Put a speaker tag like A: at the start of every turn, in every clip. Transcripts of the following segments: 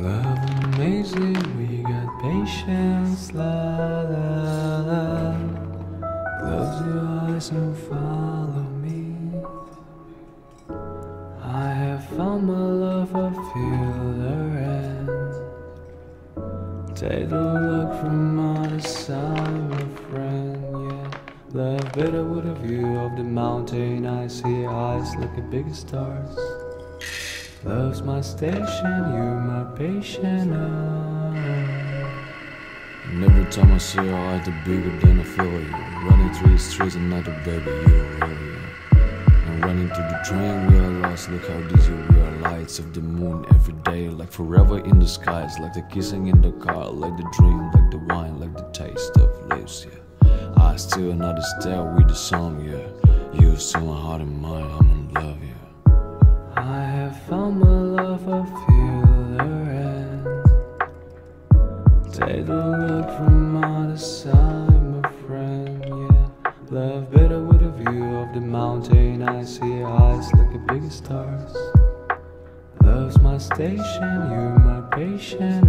A: Love amazing, we got patience, la la la. Close your eyes and follow Take a look from other side, my friend, yeah. Love better with a view of the mountain. I see eyes like a big stars. Love's my station, you're my patient. ah.
B: And every time I see your eyes, the bigger than I feel you. Running through the streets, another baby, you really are. And running through the train, we are lost. Look how dizzy we. Lights of the moon every day, like forever in the skies, like the kissing in the car, like the dream, like the wine, like the taste of lips. Yeah, I still another stare with the song. Yeah, you still my heart and mind. I'm in love. Yeah.
A: I have found my love, I feel her end. Take a look from other side, my friend, yeah. Love better with a view of the mountain. I see eyes like the big stars. Love's my station, you're my patient.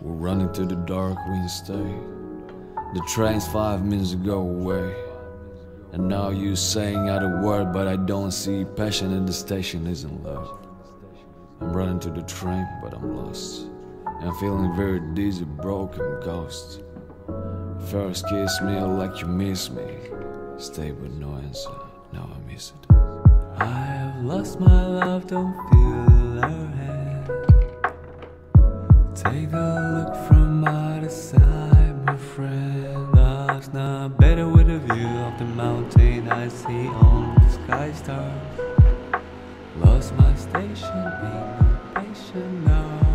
B: We're running through the dark, we stay. The train's five minutes ago away. And now you're saying out a word, but I don't see passion in the station isn't love. I'm running to the train, but I'm lost. I'm feeling very dizzy, broken, ghost. First kiss me like you miss me. Stay but no answer, now I miss it.
A: I have lost my love, don't feel her hand. Take a look from other side, my friend. Love's not better with a view of the mountain I see on the sky stars. Lost my station, no patient now.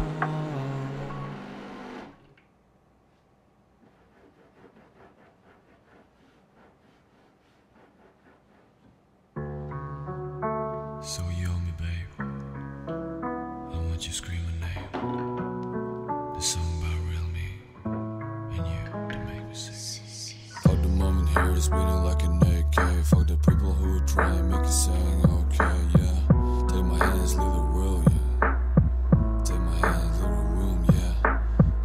B: Is beating like an AK. Fuck the people who try and make it sing. Okay, yeah. Take my hands, leave the yeah. Take my hands, leave the room, yeah.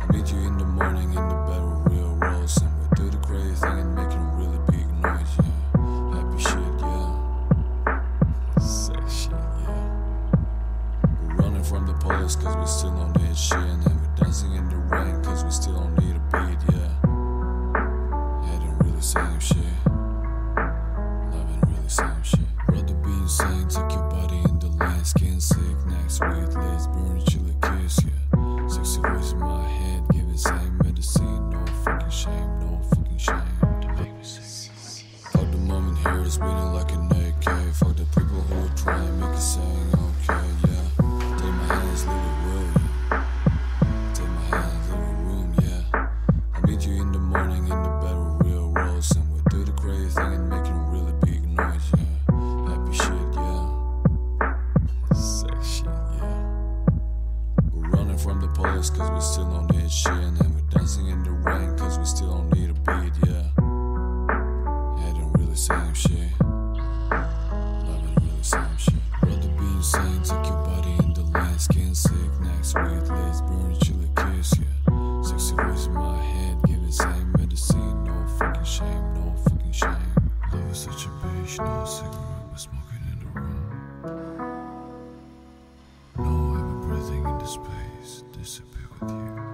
B: I'll meet you in the morning in the battle real rolls. And we do the crazy thing and make it really big noise, yeah. Happy shit, yeah. Say shit, yeah. We're running from the police cause we still don't need shit. Running from the police cause we still don't need shit. And we're dancing in the rain cause we still don't need a beat, yeah. Yeah, don't really same shit. Really same shit. Rather be insane, your body in the skin sick, chilly kiss, yeah. Sexy voice in my head, giving same medicine, no fucking shame, no fucking shame. Love is such a bitch, no smoking in the room. No, breathing into space, disappear with you.